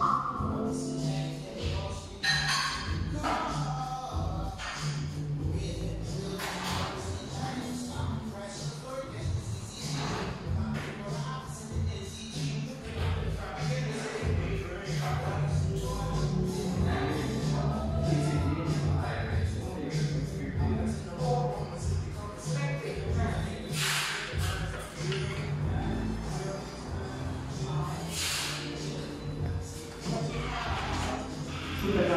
up to the